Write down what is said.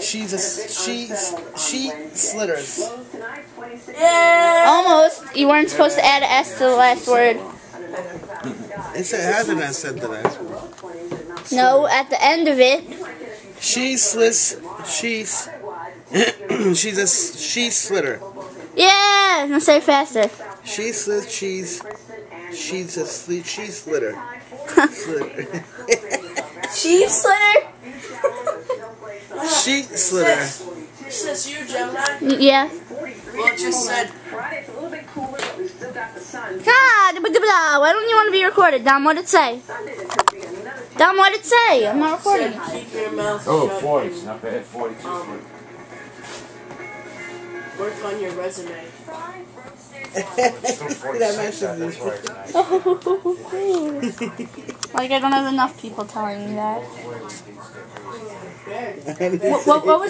She's a she she slitters. Yeah. Almost. You weren't supposed to add an S to the last word. It said- hasn't I said the last word. No, at the end of it. She slits. She's she's a she slitter. Yeah. Now say faster. She slits cheese. She's a sli- she slitter. Slitter. Cheese slitter? She slitter. Sis, you Gemini? Yeah. Well, it just said, God, blah, blah, blah. why don't you want to be recorded? Dom, what'd it say? Dom, what'd it say? I'm not recording. said keep your mouth Oh, shut. 40. Not bad. 42. Um, Work on your resume. that message is. like, I don't have enough people telling me that. What, What, what, was